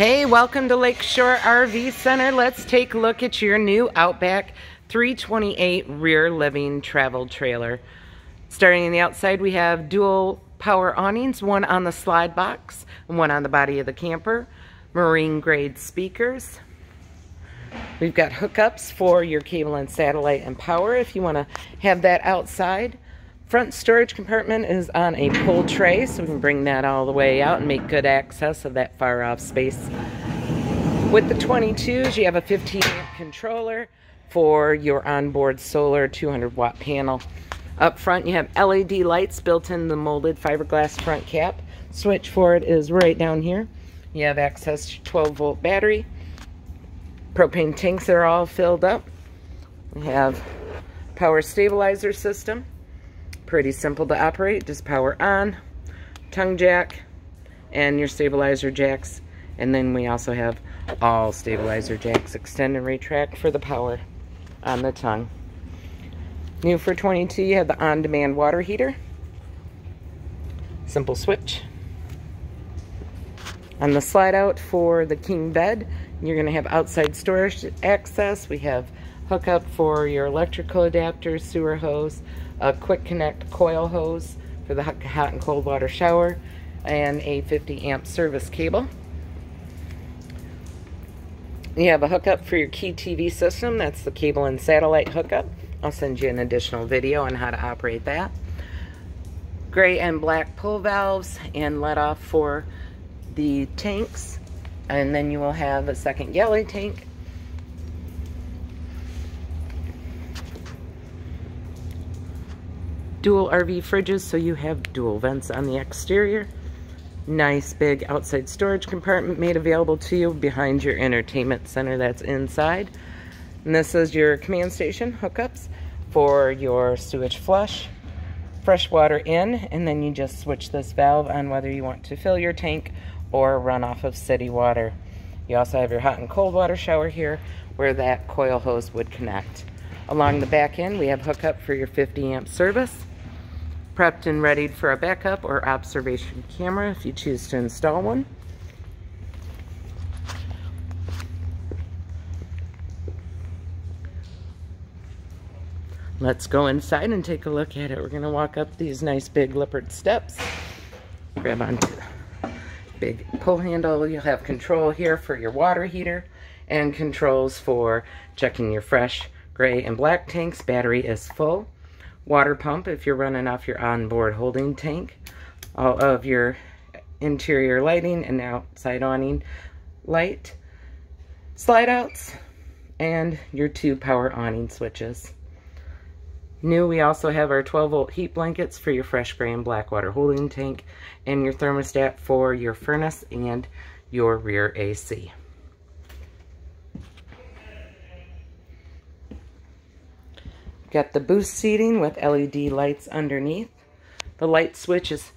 Hey, welcome to Lakeshore RV Center. Let's take a look at your new Outback 328 rear living travel trailer. Starting on the outside, we have dual power awnings, one on the slide box and one on the body of the camper. Marine grade speakers. We've got hookups for your cable and satellite and power if you want to have that outside. Front storage compartment is on a pull tray, so we can bring that all the way out and make good access of that far off space. With the 22s, you have a 15 amp controller for your onboard solar 200 watt panel. Up front, you have LED lights built in the molded fiberglass front cap. Switch for it is right down here. You have access to 12 volt battery. Propane tanks are all filled up. We have power stabilizer system. Pretty simple to operate, just power on, tongue jack, and your stabilizer jacks. And then we also have all stabilizer jacks, extend and retract for the power on the tongue. New for 22, you have the on-demand water heater. Simple switch. On the slide out for the king bed, you're gonna have outside storage access. We have hookup for your electrical adapter, sewer hose, a quick connect coil hose for the hot and cold water shower, and a 50 amp service cable. You have a hookup for your Key TV system. That's the cable and satellite hookup. I'll send you an additional video on how to operate that. Gray and black pull valves and let off for the tanks. And then you will have a second yellow tank dual RV fridges, so you have dual vents on the exterior. Nice big outside storage compartment made available to you behind your entertainment center that's inside. And this is your command station hookups for your sewage flush, fresh water in, and then you just switch this valve on whether you want to fill your tank or run off of city water. You also have your hot and cold water shower here where that coil hose would connect. Along the back end, we have hookup for your 50 amp service prepped and readied for a backup or observation camera if you choose to install one. Let's go inside and take a look at it. We're going to walk up these nice big Lippert steps. Grab onto the big pull handle. You'll have control here for your water heater and controls for checking your fresh gray and black tanks. Battery is full water pump if you're running off your onboard holding tank, all of your interior lighting and outside awning light, slide outs, and your two power awning switches. New, we also have our 12 volt heat blankets for your fresh gray and black water holding tank and your thermostat for your furnace and your rear AC. Got the boost seating with LED lights underneath. The light switch is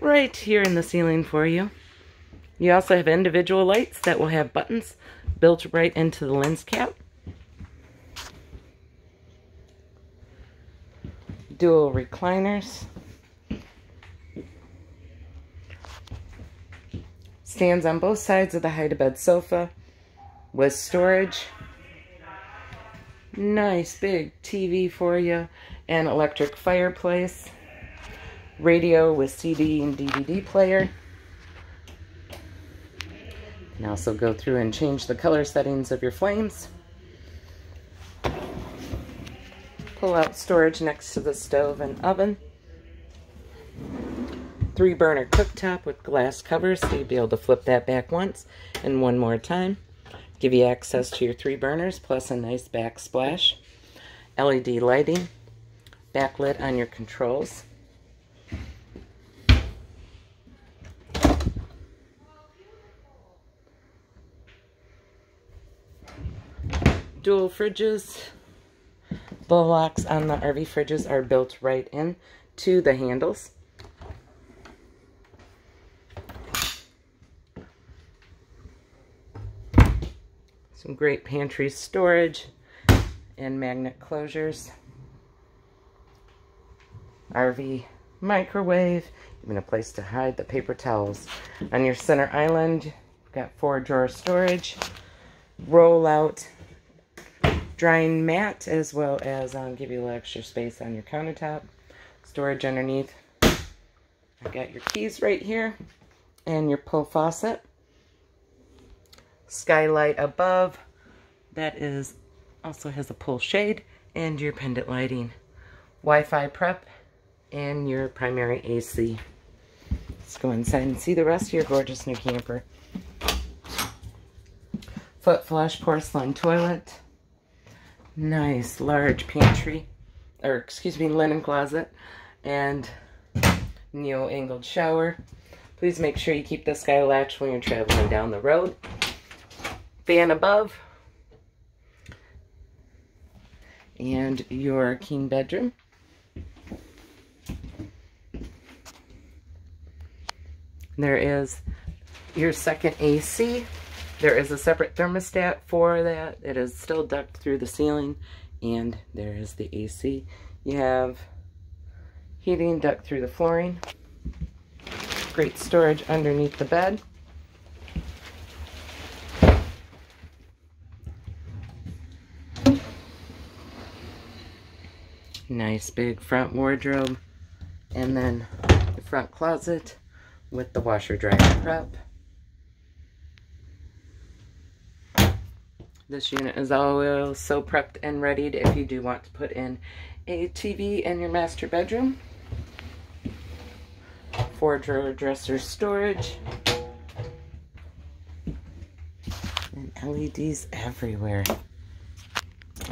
right here in the ceiling for you. You also have individual lights that will have buttons built right into the lens cap. Dual recliners. Stands on both sides of the hide-to-bed sofa with storage Nice big TV for you. An electric fireplace. Radio with CD and DVD player. You also go through and change the color settings of your flames. Pull out storage next to the stove and oven. Three burner cooktop with glass covers so you'll be able to flip that back once and one more time. Give you access to your three burners plus a nice backsplash. LED lighting. Backlit on your controls. Dual fridges. The locks on the RV fridges are built right in to the handles. Some great pantry storage and magnet closures. RV microwave, even a place to hide the paper towels. On your center island, Got four drawer storage, roll out drying mat, as well as um, give you a little extra space on your countertop. Storage underneath. I got your keys right here and your pull faucet. Skylight above. That is also has a pull shade and your pendant lighting. Wi-Fi prep and your primary AC. Let's go inside and see the rest of your gorgeous new camper. Foot flush porcelain toilet. Nice large pantry, or excuse me, linen closet. And neo angled shower. Please make sure you keep the sky latch when you're traveling down the road. Fan above. And your king bedroom. There is your second AC. There is a separate thermostat for that. It is still ducted through the ceiling. And there is the AC. You have heating duct through the flooring. Great storage underneath the bed. Nice big front wardrobe. And then the front closet with the washer dryer prep. This unit is always so prepped and readied if you do want to put in a TV in your master bedroom. Four drawer dresser storage. And LEDs everywhere.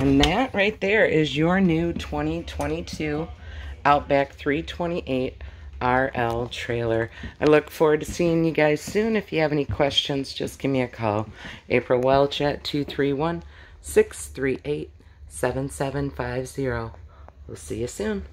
And that right there is your new 2022 Outback 328 RL trailer. I look forward to seeing you guys soon. If you have any questions, just give me a call. April Welch at 231 638 7750. We'll see you soon.